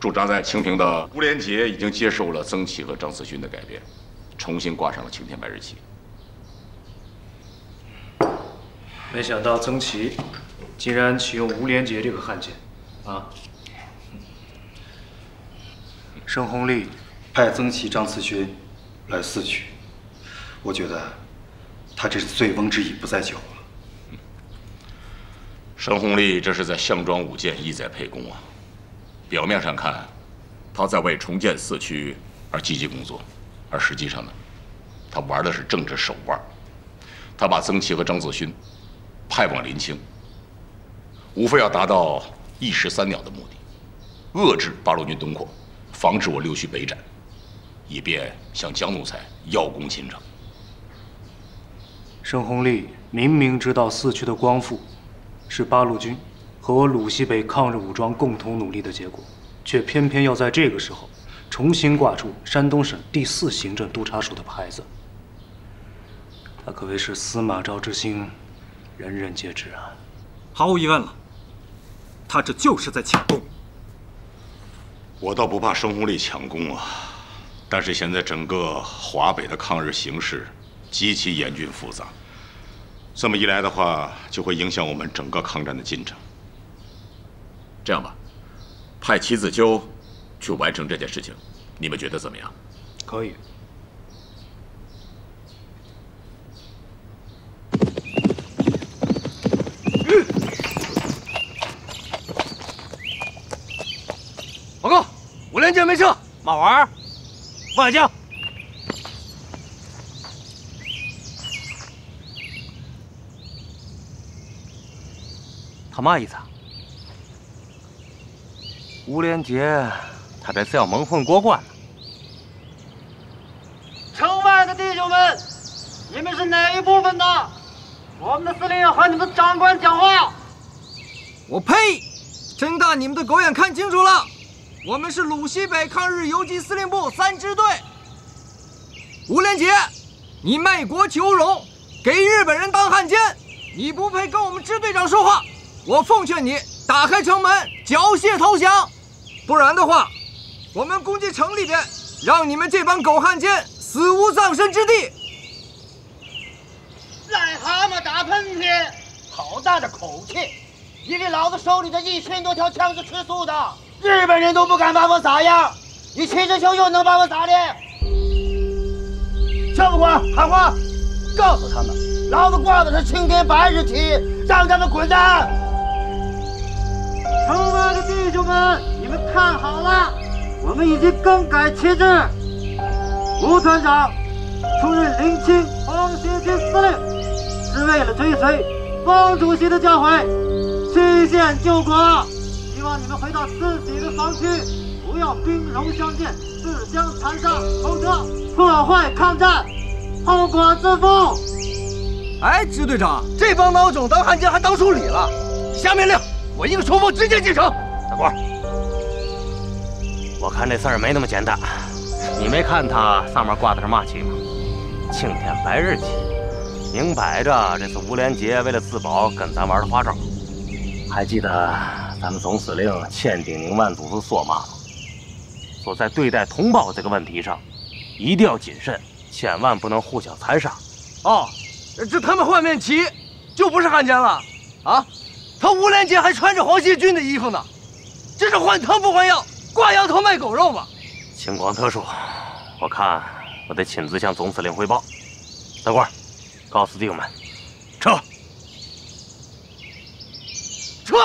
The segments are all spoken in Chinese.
驻扎在清平的吴连杰已经接受了曾琦和张思勋的改变，重新挂上了青天白日旗。没想到曾琦竟然启用吴连杰这个汉奸，啊！盛弘利派曾琦、张思勋来四区，我觉得他这是醉翁之意不在酒啊。盛弘利这是在项庄舞剑，意在沛公啊！表面上看，他在为重建四区而积极工作，而实际上呢，他玩的是政治手腕。他把曾琦和张子勋派往临清，无非要达到一石三鸟的目的：遏制八路军东扩，防止我六区北展，以便向江奴才邀功亲政。盛弘利明明知道四区的光复是八路军。和我鲁西北抗日武装共同努力的结果，却偏偏要在这个时候重新挂出山东省第四行政督察署的牌子。他可谓是司马昭之心，人人皆知啊！毫无疑问了，他这就是在抢功。我倒不怕申弘立抢功啊，但是现在整个华北的抗日形势极其严峻复杂，这么一来的话，就会影响我们整个抗战的进程。这样吧，派齐子秋去完成这件事情，你们觉得怎么样？可以。报告，五连杰没撤。马玩，副将。他嘛意思啊？吴连杰，他这是要蒙混过关了。城外的弟兄们，你们是哪一部分的？我们的司令要和你们的长官讲话。我呸！睁大你们的狗眼看清楚了，我们是鲁西北抗日游击司令部三支队。吴连杰，你卖国求荣，给日本人当汉奸，你不配跟我们支队长说话。我奉劝你打开城门，缴械投降。不然的话，我们攻击城里边，让你们这帮狗汉奸死无葬身之地。癞蛤蟆打喷嚏，好大的口气！以为老子手里的一千多条枪是吃素的？日本人都不敢把我咋样，你齐志秋又能把我咋的？政府官喊话，告诉他们，老子挂的是青天白日旗，让他们滚蛋！城外的弟兄们。你们看好了，我们已经更改旗帜。吴团长出任临清奉协军司令，是为了追随汪主席的教诲，曲线救国。希望你们回到自己的防区，不要兵戎相见，自相残杀，否则破坏抗战，后果自负。哎，支队长，这帮孬种当汉奸还当处理了？下命令，我一个冲锋直接进城。大官。我看这事儿没那么简单，你没看他上面挂的是嘛旗吗？青天白日旗，明摆着这是吴连杰为了自保跟咱玩的花招。还记得咱们总司令千叮咛万嘱咐说嘛吗？说在对待同胞这个问题上，一定要谨慎，千万不能互相残杀。哦，这他们换面旗就不是汉奸了啊？他吴连杰还穿着黄协军的衣服呢，这是换汤不换药。挂羊头卖狗肉吧，情况特殊，我看我得亲自向总司令汇报。大官，告诉弟兄们，撤！撤！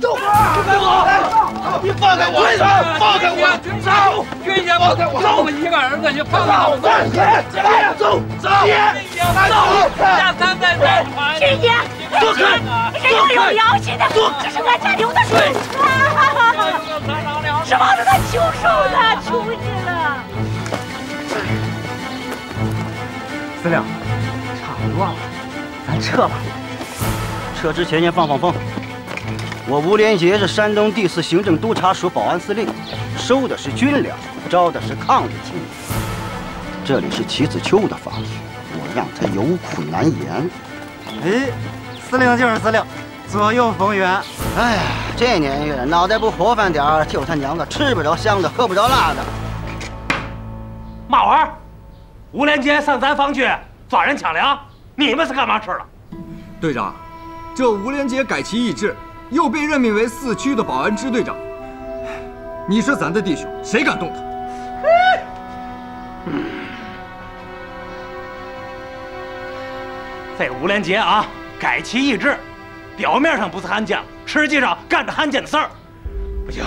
走！别走！你放开我！放开我！走！军爷，放开我！就我一个儿子，你放开我！走！起来！走！走！走！下三代再传！军爷。走开！人有有良心的，这是俺家刘大叔。是王子他求收呢，求你了。司令，差不多了，咱撤吧。撤之前先放放风。我吴连杰是山东第四行政督察署保安司令，收的是军粮，招的是抗日青年。这里是齐子秋的房子，我让他有苦难言。哎，司令就是司令，左右逢源。哎呀，这年月脑袋不活泛点儿，就他娘的吃不着香的，喝不着辣的。嘛玩意儿？吴连杰上咱方去抓人抢粮，你们是干嘛吃的？队长，这吴连杰改其意志，又被任命为四区的保安支队长。你是咱的弟兄，谁敢动他？这吴连杰啊，改其意志，表面上不是汉奸，实际上干着汉奸的事儿。不行，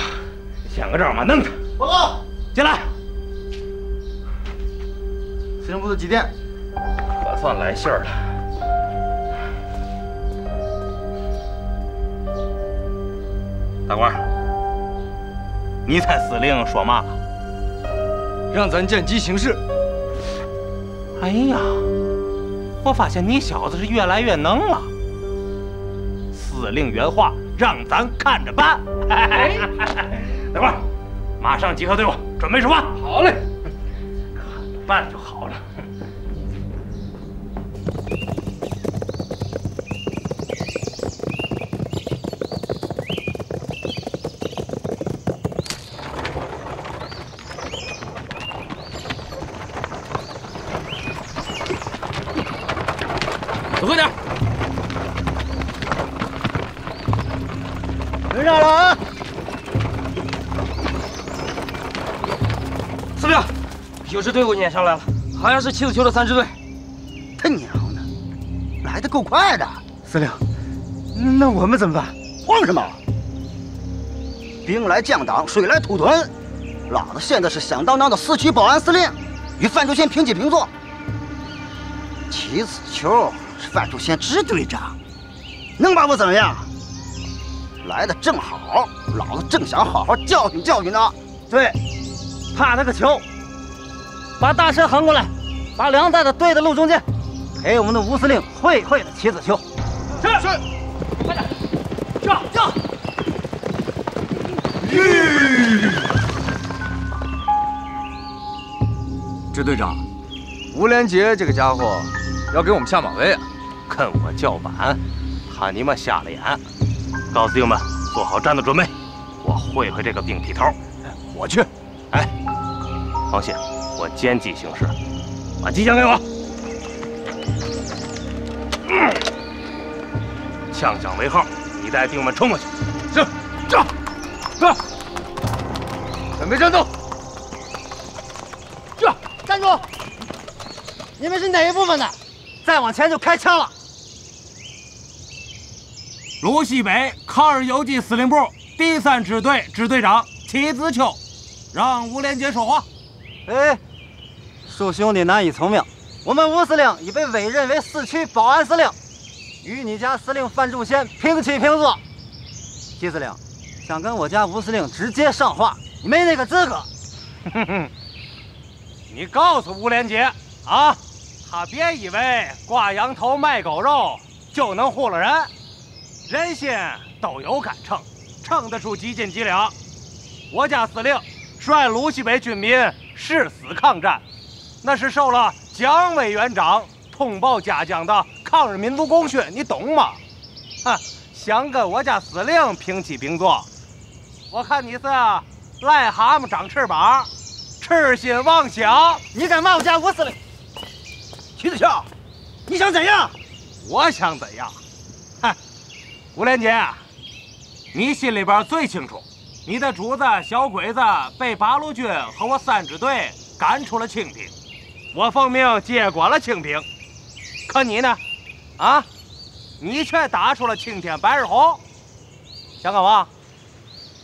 想个招儿嘛弄他。报告，进来。司令部的急电，可算来信儿了。大官，你猜司令说嘛了？让咱见机行事。哎呀，我发现你小子是越来越能了。司令原话，让咱看着办。等会儿，马上集合队伍，准备出发。好嘞，看着办就好有支队伍撵上来了，好像是七子球的三支队。他娘的，来的够快的！司令，那我们怎么办？慌什么？兵来将挡，水来土屯。老子现在是响当当的四区保安司令，与范竹仙平起平坐。齐子秋是范竹仙支队长，能把我怎么样？来的正好，老子正想好好教训教训他。对，怕他个球！把大车横过来，把粮袋子堆在路中间，陪我们的吴司令会会的齐子秋。是是，快点，叫叫！支队长，吴连杰这个家伙要给我们下马威啊！跟我叫板，他你妈瞎了眼！告诉弟兄们，做好战斗准备，我会会这个病剃头。我去。哎，放心，我奸计行事。把机枪给我。嗯，枪响为号，你带弟兄们冲过去。是，这，这，准备战斗。这，站住！你们是哪一部分的？再往前就开枪了。鲁西北抗日游击司令部第三支队支队长齐子秋，让吴连杰说话。哎，恕兄弟难以从命，我们吴司令已被委任为四区保安司令，与你家司令范仲先平起平坐。齐司令，想跟我家吴司令直接上话，你没那个资格。哼哼，你告诉吴连杰啊，他别以为挂羊头卖狗肉就能糊弄人。人心都有杆秤，称得出几斤几两。我家司令率鲁西北军民誓死抗战，那是受了蒋委员长通报嘉奖的抗日民族功勋，你懂吗？哼，想跟我家司令平起平坐，我看你是癞蛤蟆长翅膀，痴心妄想。你敢骂我家吴司令？徐子孝，你想怎样？我想怎样？哼！吴连杰，你心里边最清楚，你的主子小鬼子被八路军和我三支队赶出了清平，我奉命接管了清平。可你呢？啊，你却打出了青天白日红，想干嘛？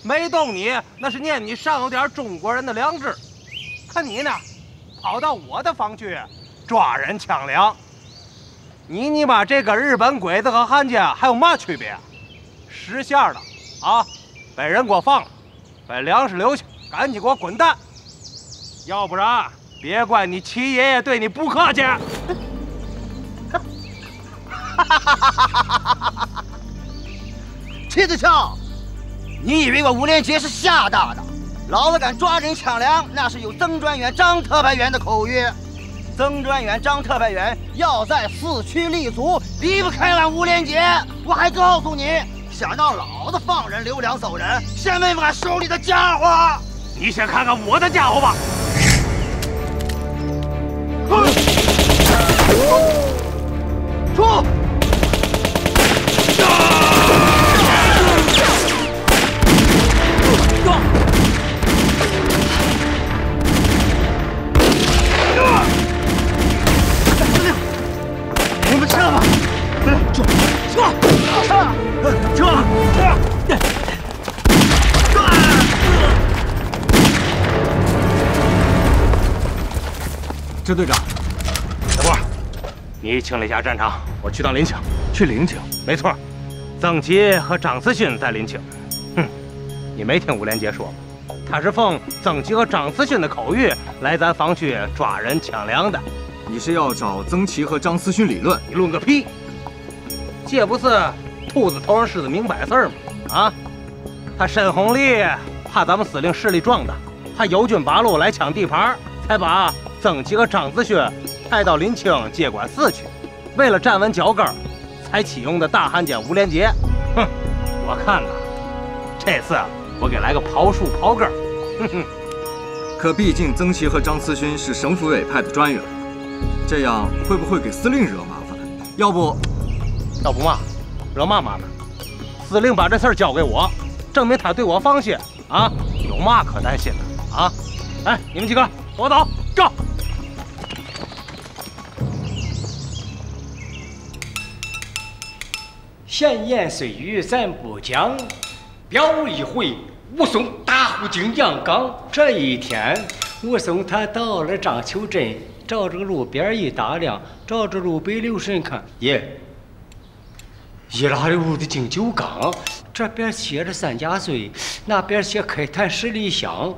没动你，那是念你尚有点中国人的良知。可你呢，跑到我的房去抓人抢粮。你你妈这跟日本鬼子和汉奸还有嘛区别？识相的啊，被人给我放了，把粮食留下，赶紧给我滚蛋！要不然别怪你齐爷爷对你不客气。齐子乔，你以为我吴连杰是吓大的？老子敢抓人抢粮，那是有曾专员、张特派员的口谕。曾专员、张特派员要在四区立足，离不开俺吴连杰。我还告诉你，想让老子放人留粮走人，先问问俺手里的家伙。你先看看我的家伙吧。出！我们撤吧！撤撤撤撤撤！支队长，小波，你清理一下战场，我去趟临清。去临清？没错，曾琦和张思勋在临清。哼，你没听吴连杰说吗？他是奉曾琦和张思勋的口谕来咱防区抓人抢粮的。你是要找曾奇和张思勋理论？你论个屁！这不是兔子头上狮子明摆事儿吗？啊，他沈红利怕咱们司令势力壮大，他友军八路来抢地盘，才把曾奇和张思勋派到临清接管四区。为了站稳脚跟，才启用的大汉奸吴连杰。哼，我看呐，这次我给来个刨树刨根。哼哼。可毕竟曾琦和张思勋是省府委派的专员，这样会不会给司令惹麻烦？要不，要不嘛，惹嘛麻烦？司令把这事儿交给我，证明他对我放心啊，有嘛可担心的啊？哎，你们几个，跟我走，闲言碎语咱不讲，表一回，武松打虎进阳刚。这一天，武松他到了章丘镇，照着路边一打量，照着路北留神看，耶，一拉溜的进酒缸，这边写着三家岁，那边写开坛十里香，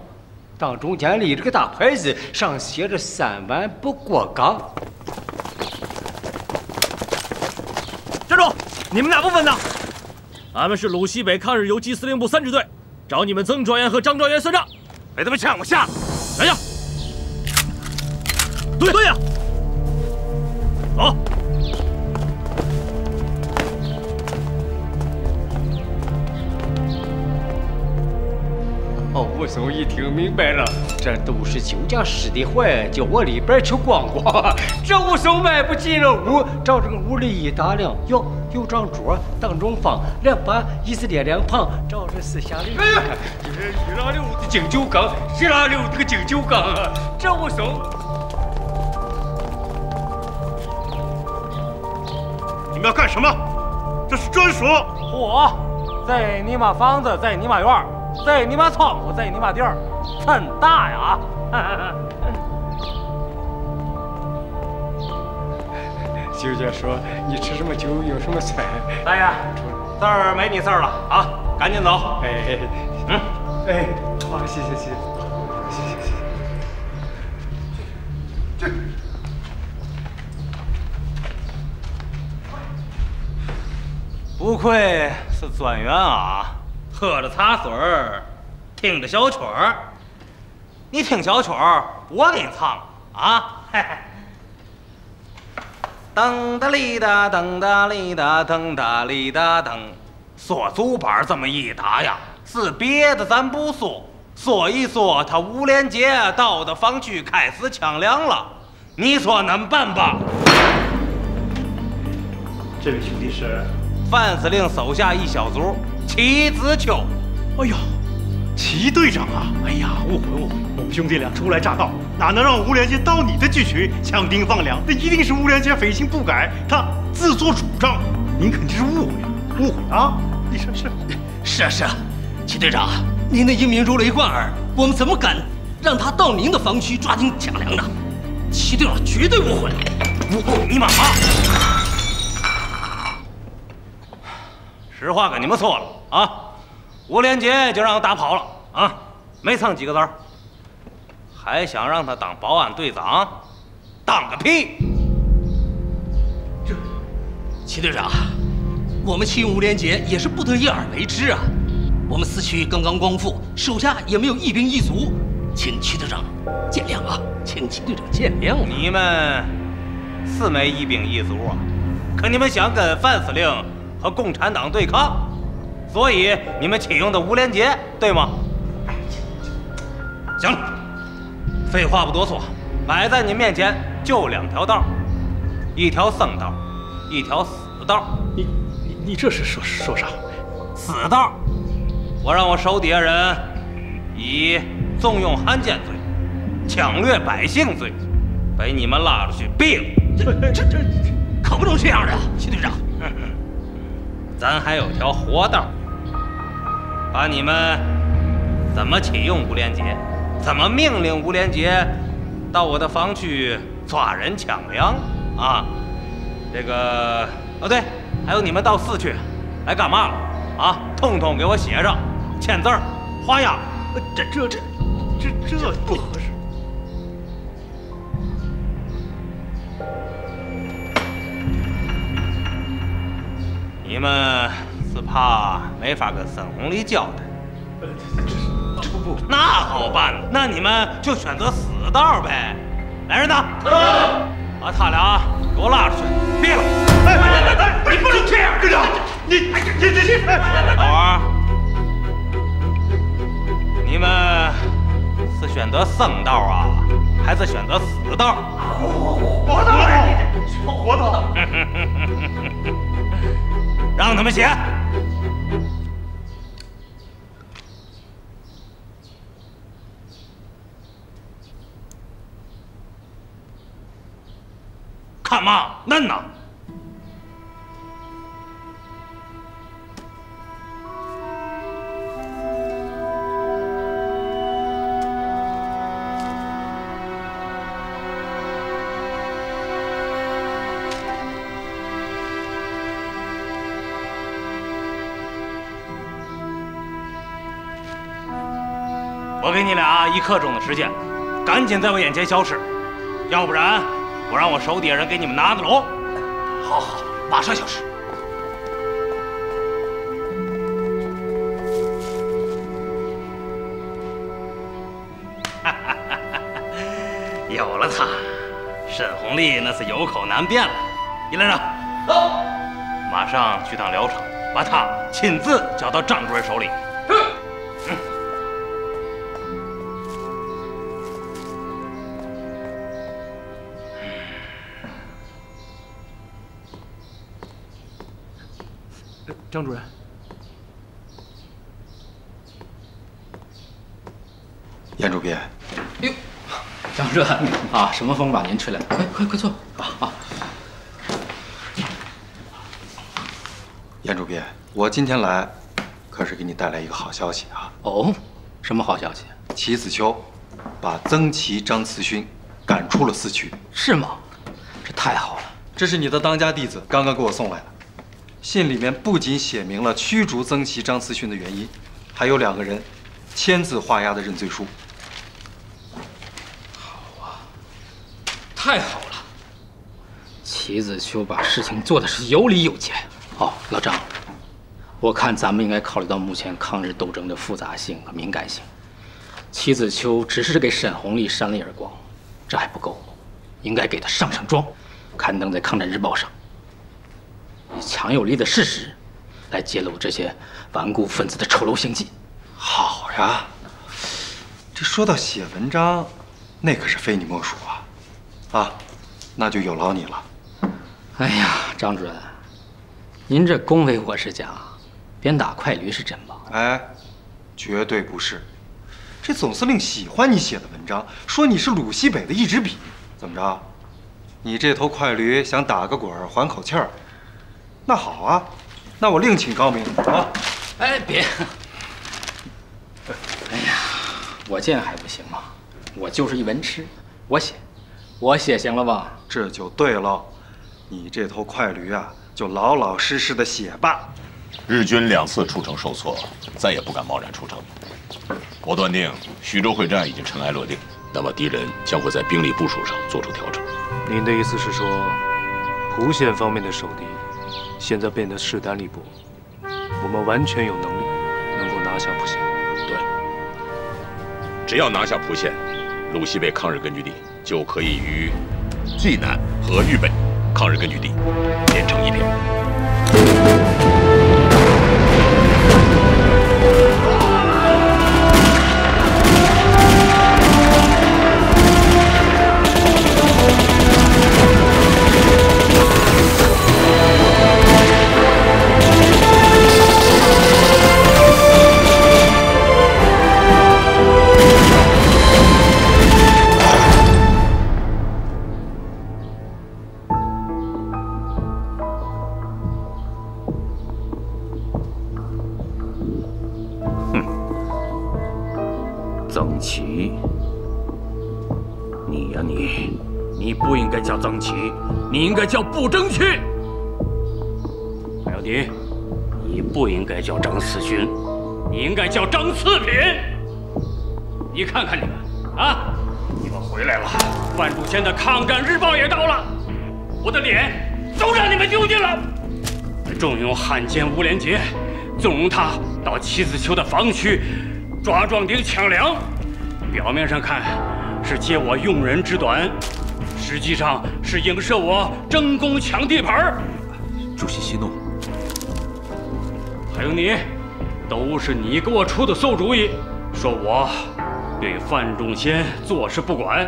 当中间立着个大牌子，上写着三碗不过岗。站住！你们哪部分的？俺们是鲁西北抗日游击司令部三支队，找你们曾专员和张专员算账。别他们抢我下来，来呀！对对呀！哦，武松一听明白了，这都是酒家使的坏，叫我里边去逛逛。这武松迈步进了屋，照这个屋里一打量，哟，有张桌，当中放两把椅子列两旁，照着四下里看，一拉溜的敬酒缸，一拉溜的个敬酒缸啊！这武松，你们要干什么？这是专属。嚯，在你妈房子，在你妈院儿。在你妈窗户，在你妈地儿，真大呀！舅舅说：“你吃什么酒，有什么菜？”大爷，这儿没你事儿了啊，赶紧走。哎，嗯，哎，好，谢谢谢谢，谢谢谢谢。这。不愧是专员啊！喝着茶水儿，听着小曲儿。你听小曲儿，我给你唱啊！噔哒哩哒，噔哒哩哒，噔哒哩哒噔。说竹板这么一打呀，是别的咱不说，说一说他吴连杰到的防区开始抢粮了。你说恁办吧？这位兄弟是范司令手下一小卒。齐子秋，哎呦，齐队长啊！哎呀，误会误会，我们兄弟俩初来乍到，哪能让吴连杰到你的剧群抢丁放粮？那一定是吴连杰匪心不改，他自作主张。您肯定是误会了，误会啊！你说是？是啊是啊，齐队长，您的英明如雷贯耳，我们怎么敢让他到您的防区抓丁抢粮呢？齐队长绝对误会了，误会你妈妈！实话跟你们说了啊，吴连杰就让我打跑了啊，没蹭几个字儿，还想让他当保安队长，当个屁！这齐队长，我们启用吴连杰也是不得已而为之啊。我们四区刚刚光复，手下也没有一兵一卒，请齐队长见谅啊，请齐队长见谅。你们是没一兵一卒啊，可你们想跟范司令和共产党对抗，所以你们启用的吴连杰，对吗？行了，废话不多说，摆在你面前就两条道，一条生道，一条死道。你你你这是说说啥？死道，我让我手底下人以纵用汉奸罪、抢掠百姓罪，被你们拉出去毙了。这这这可不能这样的，齐队长。咱还有条活道，把你们怎么启用吴连杰，怎么命令吴连杰到我的防区抓人抢粮啊？这个哦对，还有你们到四区来干嘛了啊？通通给我写上，签字儿、画押。这这这这这不合适。你们怕没法跟沈红丽交代？不不，那好办，那你们就选择死道呗。来人呐，把他俩给我拉出去，毙了！哎哎哎，你不能这样，队长，你你你你，老王，你们是选择生道啊，还是选择死道？活道，活道，让他们写。看嘛，嫩呐！我给你俩一刻钟的时间，赶紧在我眼前消失，要不然我让我手底下人给你们拿着喽。好好，马上消失。有了他，沈红丽那是有口难辩了。一连长，走，马上去趟辽城，把他亲自交到张主任手里。张主任，严主编，哟，张主任啊，什么风把您吹来？快快快坐啊啊！严主编，我今天来可是给你带来一个好消息啊！哦，什么好消息？齐子秋把曾琦、张慈勋赶出了四区，是吗？这太好了！这是你的当家弟子刚刚给我送来的。信里面不仅写明了驱逐曾琦、张思勋的原因，还有两个人签字画押的认罪书。好啊，太好了！齐子秋把事情做的是有理有节。哦，老张，我看咱们应该考虑到目前抗日斗争的复杂性和敏感性。齐子秋只是给沈红丽扇了一耳光，这还不够，应该给他上上妆，刊登在《抗战日报》上。以强有力的事实来揭露这些顽固分子的丑陋行迹。好呀，这说到写文章，那可是非你莫属啊！啊，那就有劳你了。哎呀，张主任，您这恭维我是假，鞭打快驴是真吧？哎，绝对不是。这总司令喜欢你写的文章，说你是鲁西北的一支笔。怎么着？你这头快驴想打个滚儿缓口气儿？那好啊，那我另请高明啊！哎，别！哎呀，我见还不行吗？我就是一文痴，我写，我写行了吧？这就对了，你这头快驴啊，就老老实实的写吧。日军两次出城受挫，再也不敢贸然出城。我断定徐州会战已经尘埃落定，那么敌人将会在兵力部署上做出调整。您的意思是说，蒲县方面的守敌现在变得势单力薄，我们完全有能力能够拿下蒲县。对，只要拿下蒲县，鲁西北抗日根据地就可以与济南和豫北抗日根据地连成一片。叫不争气。还有你，你不应该叫张思勋，你应该叫张次品。你看看你们啊，你们回来了，范仲淹的抗战日报也到了，我的脸都让你们丢尽了。重用汉奸吴连杰，纵容他到七子丘的防区。抓壮丁抢粮，表面上看是借我用人之短，实际上是影射我争功抢地盘。主席息怒。还有你，都是你给我出的馊主意，说我对范仲先坐视不管，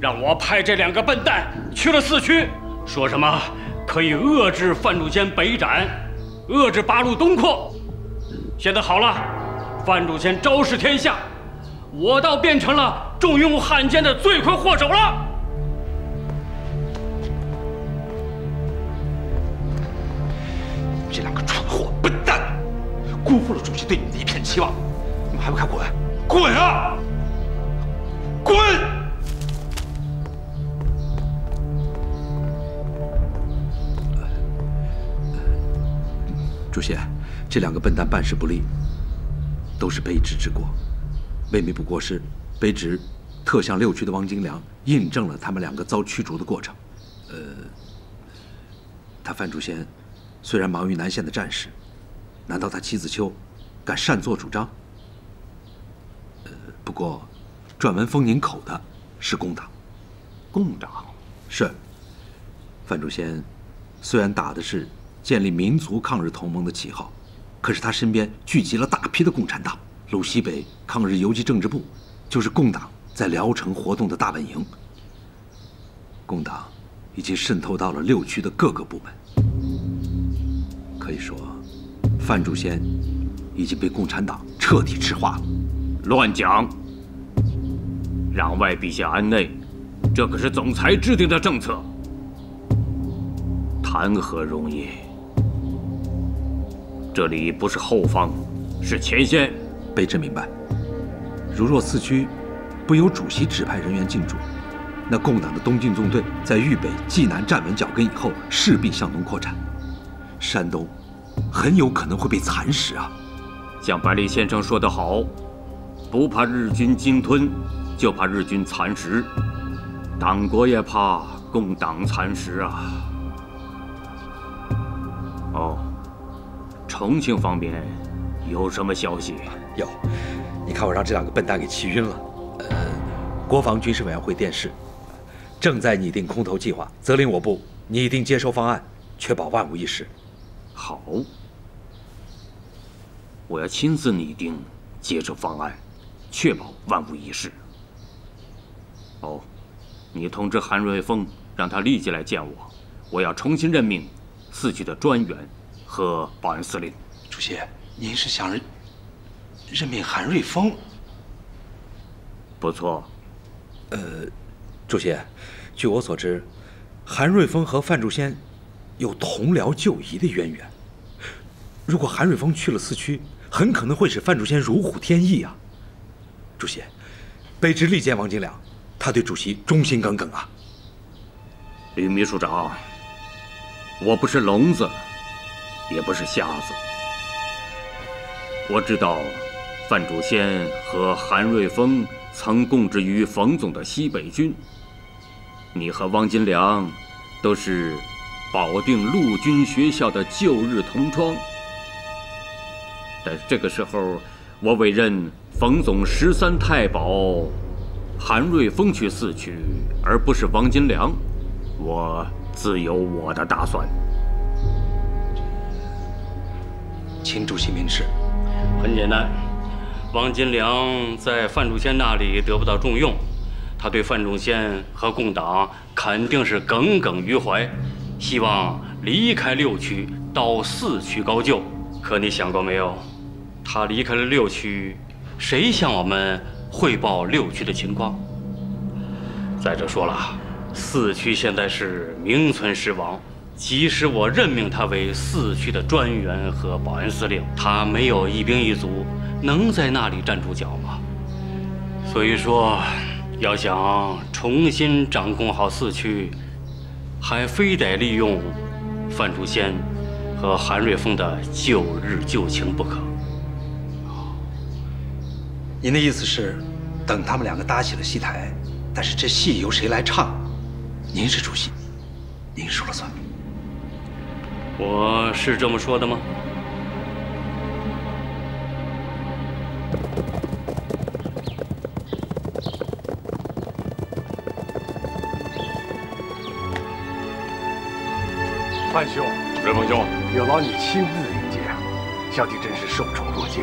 让我派这两个笨蛋去了四区，说什么可以遏制范仲先北展，遏制八路东扩。现在好了。范仲先昭示天下，我倒变成了重用汉奸的罪魁祸首了。辜负了主席对你们的一片期望，你们还不快滚！滚啊！滚！主席，这两个笨蛋办事不力。都是卑职之过，为弥补过失。卑职特向六区的汪精良印证了他们两个遭驱逐的过程。呃，他范竹仙虽然忙于南线的战事，难道他妻子秋敢擅作主张？呃，不过撰文封您口的是共党。共党是。范仲淹虽然打的是建立民族抗日同盟的旗号。可是他身边聚集了大批的共产党，鲁西北抗日游击政治部就是共党在聊城活动的大本营。共党已经渗透到了六区的各个部门，可以说，范仲淹已经被共产党彻底赤化了。乱讲！攘外必先安内，这可是总裁制定的政策，谈何容易？这里不是后方，是前线。卑职明白。如若四区不由主席指派人员进驻，那共党的东进纵队在豫北、济南站稳脚跟以后，势必向东扩展，山东很有可能会被蚕食啊！像百里先生说得好，不怕日军鲸吞，就怕日军蚕食。党国也怕共党蚕食啊！哦。重庆方面有什么消息？有，你看我让这两个笨蛋给气晕了。呃，国防军事委员会电视正在拟定空投计划，责令我部拟定接收方案，确保万无一失。好，我要亲自拟定接收方案，确保万无一失。哦，你通知韩瑞峰，让他立即来见我，我要重新任命四局的专员。和保安司令，主席，您是想任任命韩瑞峰？不错。呃，主席，据我所知，韩瑞峰和范仲淹有同僚就医的渊源。如果韩瑞峰去了四区，很可能会使范主先如虎添翼啊！主席，卑职力荐王金良，他对主席忠心耿耿啊。吕秘书长，我不是聋子。也不是瞎子。我知道，范主先和韩瑞峰曾供职于冯总的西北军。你和汪金良都是保定陆军学校的旧日同窗。但是这个时候，我委任冯总十三太保韩瑞峰去四区，而不是王金良，我自有我的打算。请主席明示。很简单，王金良在范仲先那里得不到重用，他对范仲先和共党肯定是耿耿于怀，希望离开六区到四区高就。可你想过没有？他离开了六区，谁向我们汇报六区的情况？再者说了，四区现在是名存实亡。即使我任命他为四区的专员和保安司令，他没有一兵一卒，能在那里站住脚吗？所以说，要想重新掌控好四区，还非得利用范竹仙和韩瑞峰的旧日旧情不可。您的意思是，等他们两个搭起了戏台，但是这戏由谁来唱？您是主席，您说了算。我是这么说的吗？范兄，瑞丰兄，有劳你亲自迎接，小弟真是受宠若惊。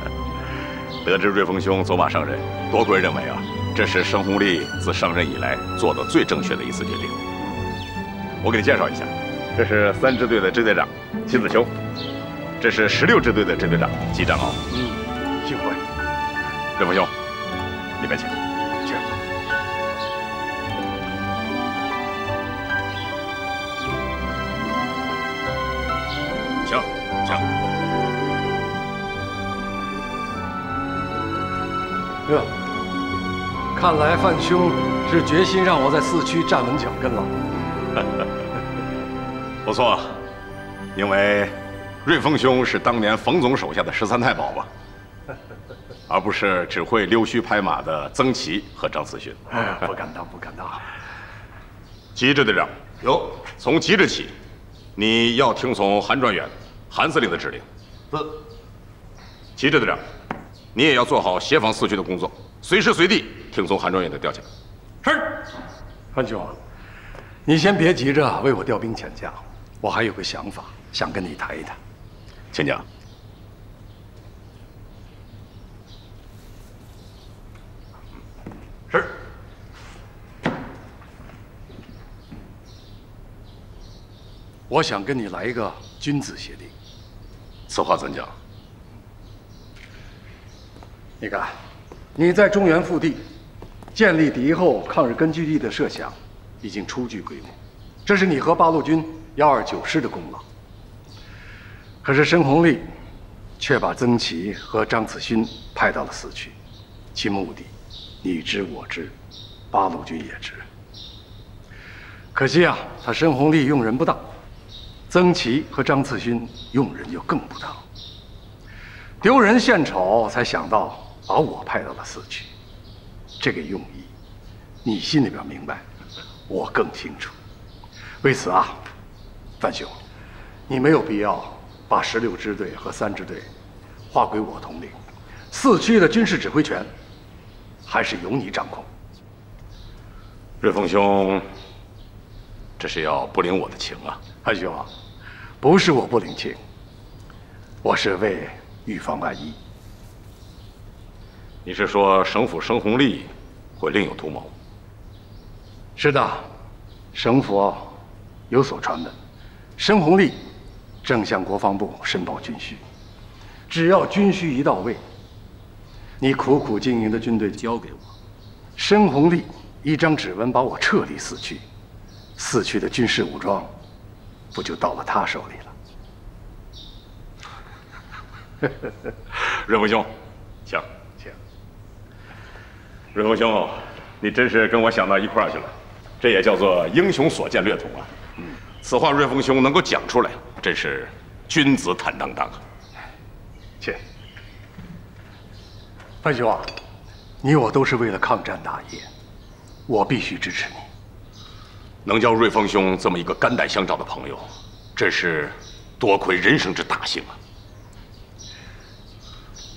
得知瑞丰兄走马上任，多贵认为啊，这是申红利自上任以来做的最正确的一次决定。我给你介绍一下，这是三支队的支队长齐子秋，这是十六支队的支队长季占鳌。嗯，幸会。瑞丰兄，里面。请。哟，看来范兄是决心让我在四区站稳脚跟了。不错，因为瑞丰兄是当年冯总手下的十三太保吧，而不是只会溜须拍马的曾琦和张思勋。哎，不敢当，不敢当。齐支队长，有，从即日起，你要听从韩专员、韩司令的指令。是。齐支队长，你也要做好协防四区的工作，随时随地听从韩专员的调遣。是。韩兄，你先别急着为我调兵遣将，我还有个想法想跟你谈一谈。请讲。是。我想跟你来一个君子协定。此话怎讲？你看，你在中原腹地建立敌后抗日根据地的设想，已经初具规模，这是你和八路军幺二九师的功劳。可是申鸿立却把曾琦和张子勋派到了四区，其目的，你知我知，八路军也知。可惜啊，他申鸿立用人不当，曾琦和张次勋用人就更不当，丢人现丑，才想到把我派到了四区。这个用意，你心里边明白，我更清楚。为此啊，范兄，你没有必要把十六支队和三支队划归我统领，四区的军事指挥权还是由你掌控。瑞丰兄，这是要不领我的情啊！范兄啊，不是我不领情，我是为预防万一。你是说省府申鸿立会另有图谋？是的，省府有所传闻，申鸿立正向国防部申报军需。只要军需一到位，你苦苦经营的军队交给我，申鸿立一张指纹把我撤离四区，四区的军事武装不就到了他手里了？瑞丰兄。瑞丰兄，你真是跟我想到一块儿去了，这也叫做英雄所见略同啊。此话瑞丰兄能够讲出来，真是君子坦荡荡啊！切，范兄啊，你我都是为了抗战大业，我必须支持你。能交瑞丰兄这么一个肝胆相照的朋友，真是多亏人生之大幸啊！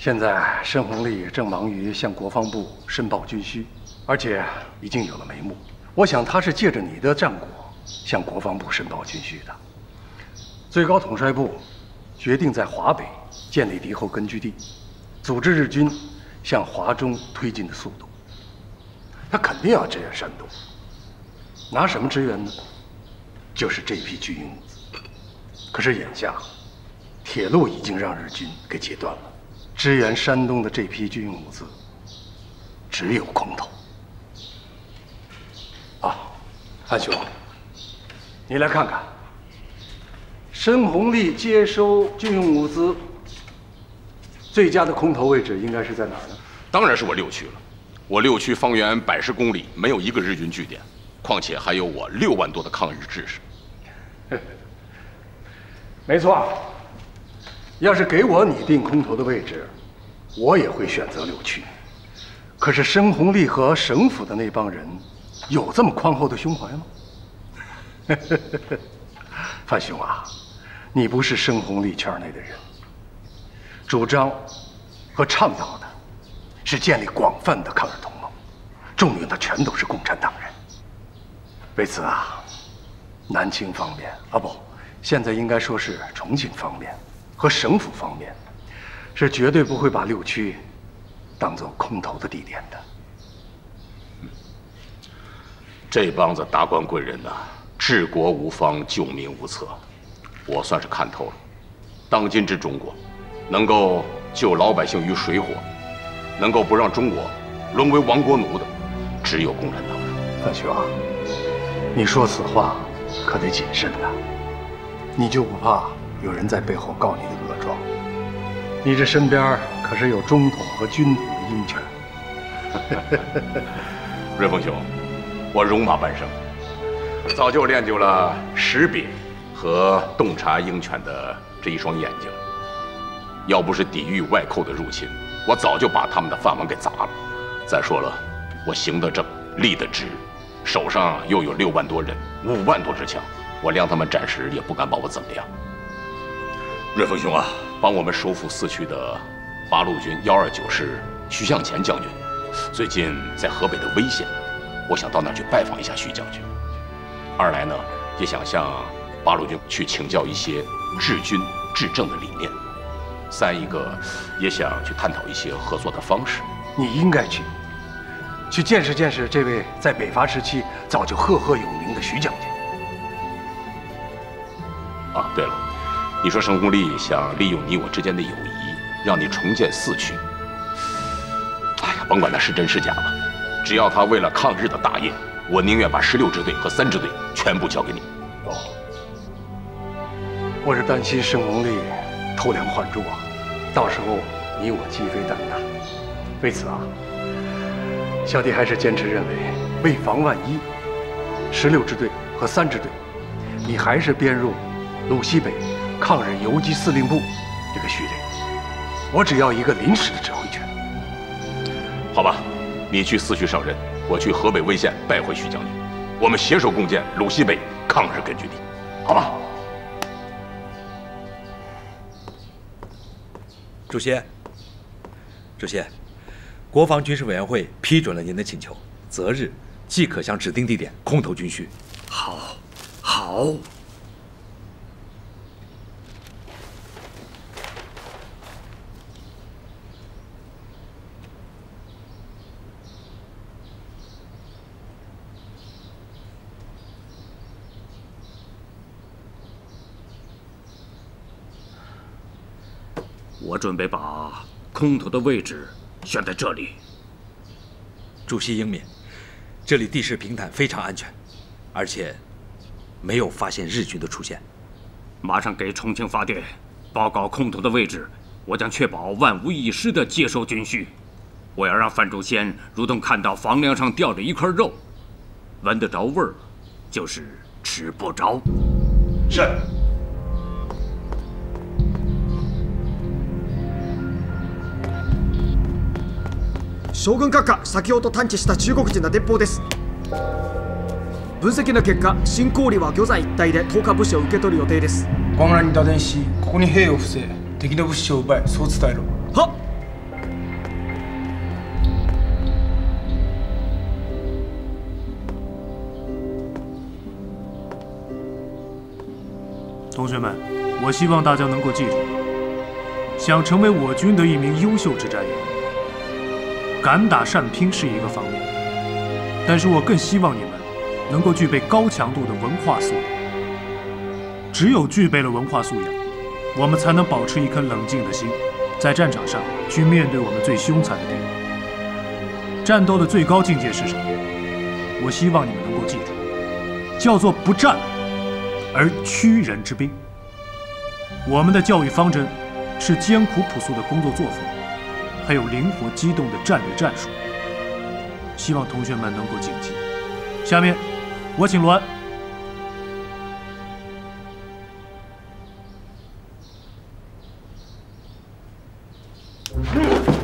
现在申红利正忙于向国防部申报军需，而且已经有了眉目。我想他是借着你的战果向国防部申报军需的。最高统帅部决定在华北建立敌后根据地，组织日军向华中推进的速度。他肯定要支援山东，拿什么支援呢？就是这批军用物资。可是眼下，铁路已经让日军给截断了，支援山东的这批军用物资只有空投。啊，安兄，你来看看，申红利接收军用物资最佳的空投位置应该是在哪儿呢？当然是我六区了。我六区方圆百十公里没有一个日军据点，况且还有我六万多的抗日志士。没错，要是给我拟定空投的位置，我也会选择六区。可是申红利和省府的那帮人，有这么宽厚的胸怀吗？范兄啊，你不是申红利圈内的人，主张和倡导的是建立广泛的抗日同盟，重用的全都是共产党人。为此啊，南京方面啊不。现在应该说是重庆方面和省府方面，是绝对不会把六区当做空投的地点的。这帮子达官贵人呐，治国无方，救民无策，我算是看透了。当今之中国，能够救老百姓于水火，能够不让中国沦为亡国奴的，只有共产党人。范兄啊，你说此话可得谨慎呐。你就不怕有人在背后告你的恶状？你这身边可是有中统和军统的鹰犬。瑞丰兄，我戎马半生，早就练就了识别和洞察鹰犬的这一双眼睛。要不是抵御外寇的入侵，我早就把他们的饭碗给砸了。再说了，我行得正，立得直，手上又有六万多人，五万多支枪。我谅他们暂时也不敢把我怎么样。瑞丰兄啊，帮我们收复四区的八路军幺二九师徐向前将军，最近在河北的危县，我想到那儿去拜访一下徐将军。二来呢，也想向八路军去请教一些治军治政的理念。三一个，也想去探讨一些合作的方式。你应该去，去见识见识这位在北伐时期早就赫赫有名的徐将军。啊，对了，你说申红利想利用你我之间的友谊，让你重建四区。哎呀，甭管他是真是假吧，只要他为了抗日的大业，我宁愿把十六支队和三支队全部交给你。哦，我是担心申红利偷梁换柱啊，到时候你我鸡飞蛋打。为此啊，小弟还是坚持认为，为防万一，十六支队和三支队，你还是编入。鲁西北抗日游击司令部这个序列，我只要一个临时的指挥权。好吧，你去四区上任，我去河北魏县拜会徐将军，我们携手共建鲁西北抗日根据地，好吧？主席，主席，国防军事委员会批准了您的请求，择日即可向指定地点空投军需。好，好。我准备把空投的位置选在这里。主席英明，这里地势平坦，非常安全，而且没有发现日军的出现。马上给重庆发电，报告空投的位置。我将确保万无一失的接收军需。我要让范仲先如同看到房梁上吊着一块肉，闻得着味儿，就是吃不着。是。将軍閣下先ほど探知した中国人の鉄砲です。分析の結果進行里は魚山一帯で10日物資を受け取る予定です。广南に打電しここに兵を伏せ敵の物資を奪いそう伝えろ。は同学们，我希望大家能够记住，想成为我军的一名优秀指战员，敢打善拼是一个方面，但是我更希望你们能够具备高强度的文化素养。只有具备了文化素养，我们才能保持一颗冷静的心，在战场上去面对我们最凶残的敌人。战斗的最高境界是什么？我希望你们能够记住，叫做不战而屈人之兵。我们的教育方针是艰苦朴素的工作作风，还有灵活机动的战略战术。希望同学们能够谨记。下面，我请罗安。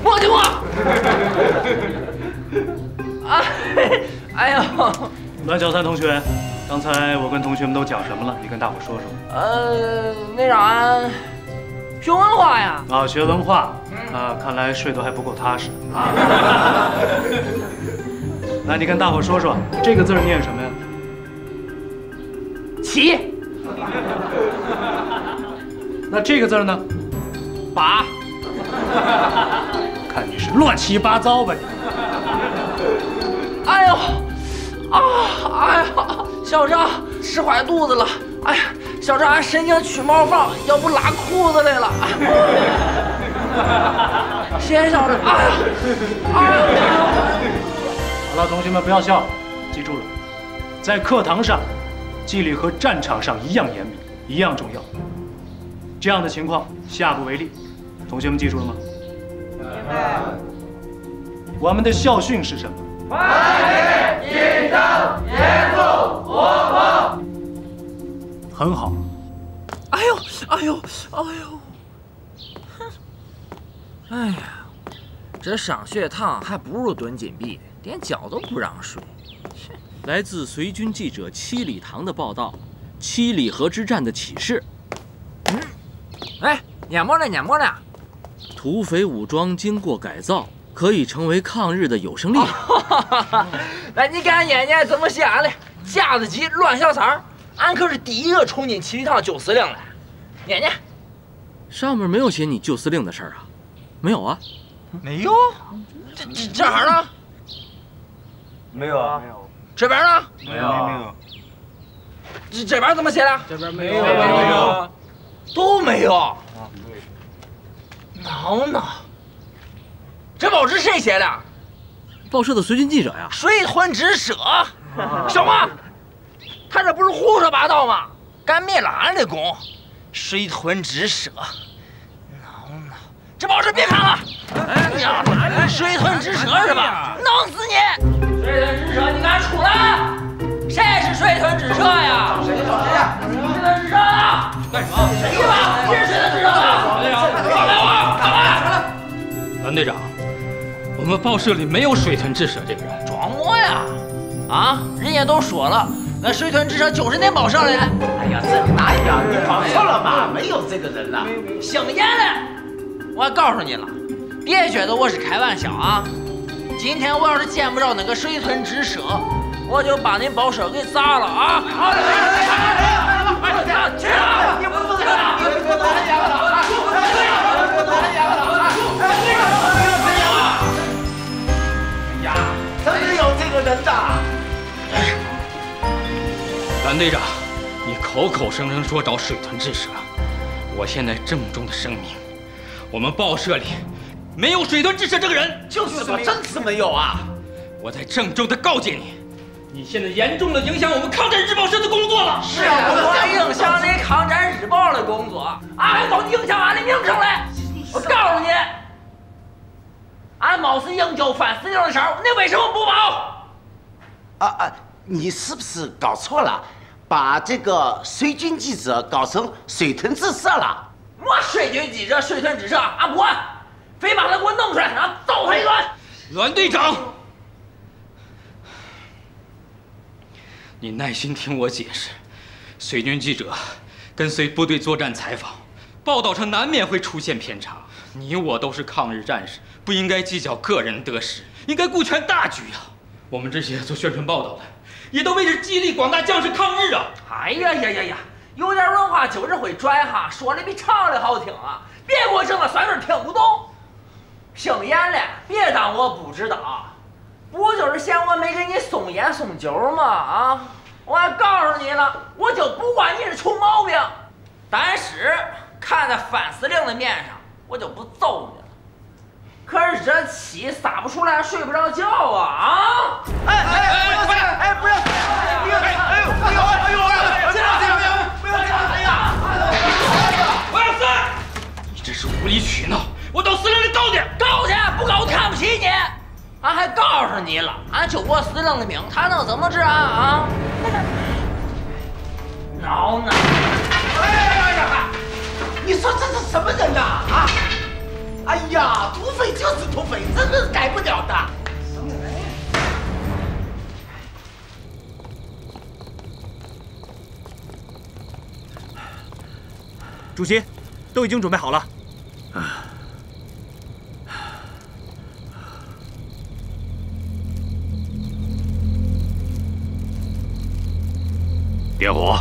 莫听话！啊，哎呦，栾小三同学，刚才我跟同学们都讲什么了？你跟大伙说说。呃，那啥，学文化呀。啊，学文化。啊，看来睡得还不够踏实啊。来，你跟大伙说说，这个字念什么呀？起。那这个字呢？把。看你是乱七八糟吧你！哎呦，啊，哎呀，小张吃坏肚子了。哎呀，小张俺神经取猫放，要不拉裤子来了。谢谢小张。哎呀，哎呀！好了，同学们不要笑，记住了，在课堂上，纪律和战场上一样严密，一样重要。这样的情况下不为例，同学们记住了吗？明白我们的校训是什么？团结、紧张、很好。哎呦，哎呦，哎呦！哼！哎呀，这上学堂还不如蹲禁闭的，连觉都不让睡。来自随军记者七里堂的报道，七里河之战的启示。嗯。哎，念么呢？念么呢？土匪武装经过改造，可以成为抗日的有生力量。来，你给俺念念怎么写的？架子鸡乱小三儿，俺可是第一个冲进七里堂救司令的。念念。上面没有写你救司令的事儿啊？没有啊？没有。这这这儿呢？没有啊。没有。这边呢？没有。没有。这这边怎么写的？这边没有。没有。都没有。挠挠，这报纸谁写的？报社的随军记者呀。水屯支社，小马，他这不是胡说八道吗？敢灭了俺的功！水屯支社，闹闹，这报纸别看了。哎呀，水豚之社是吧？弄死你！水豚之社，你敢出来？谁是水豚之社呀？谁找谁呀？干什么？谁吧？你是水屯支社的？放开我！栾队长，我们报社里没有水豚之社这个人。装模呀！啊，人家都说了，那水屯支社就是恁报社的。哎呀，这哪有？你搞错了吧？没有这个人呐。姓严的，我告诉你了，别觉得我是开玩笑啊！今天我要是见不着那个水屯支社，我就把恁报社给砸了啊！好的，快点，去啊！你不能这样，你不能这样的啊！不能这样的啊！呀，真的有这个人的。栾队长，你口口声声说找水豚治蛇，我现在郑重的声明，我们报社里没有水豚治蛇这个人。就是嘛，真是没有啊！我在郑重的告诫你，你现在严重的影响我们抗战日报社的工作了。是啊，我影响你抗战日报的工作，俺还都影响俺的名声嘞！我告诉你，俺冒死营救犯司令的事儿，你为什么不报？啊啊！你是不是搞错了？把这个水军记者搞成水豚之社了。我水军记者、水豚之社，俺不管，非把他给我弄出来，俺揍他一顿。栾队长，你耐心听我解释。水军记者跟随部队作战采访，报道上难免会出现偏差。你我都是抗日战士，不应该计较个人得失，应该顾全大局啊！我们这些做宣传报道的，也都为了激励广大将士抗日啊！哎呀呀呀呀，有点文化就是会拽哈，说的比唱的好听啊！别给我整那酸味听不懂。姓严的，别当我不知道，不就是嫌我没给你送烟送酒吗？啊！我还告诉你了，我就不惯你这穷毛病，但是看在范司令的面上。我就不揍你，可是这气撒不出来，睡不着觉啊啊！哎哎哎！不要哎不要！不要！哎呦哎呦哎呦！不要这样！不要这样！哎呀！王小四，你这是无理取闹！我到司令里告你！告去！不告我看不起你！俺还告诉你了，俺救过司令的命，他能怎么治啊啊？闹呢！哎呀呀！你说这是什么人呐？啊！哎呀，土匪就是土匪，这个是改不了的。主席，都已经准备好了。点火！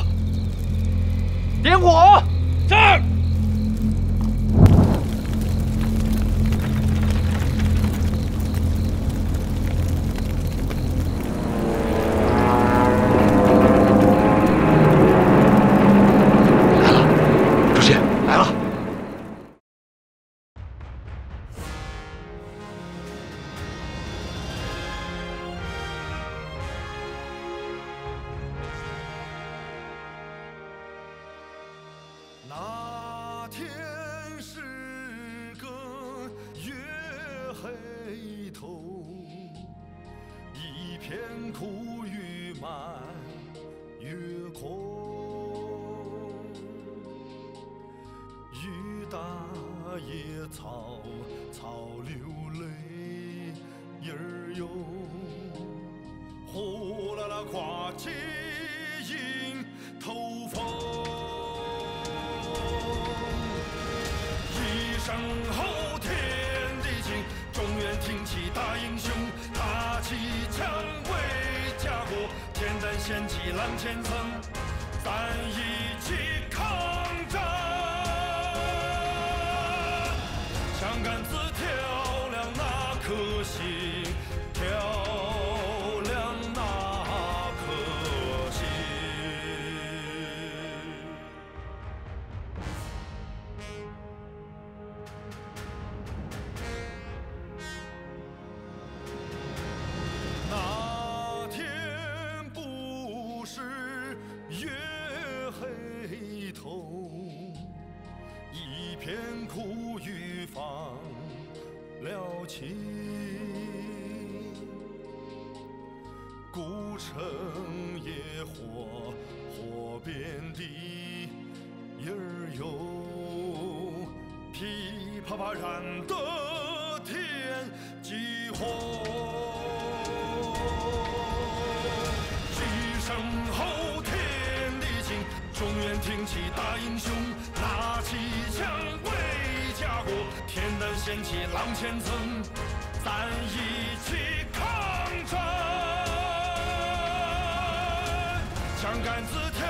自照亮那颗心跳。枪杆子。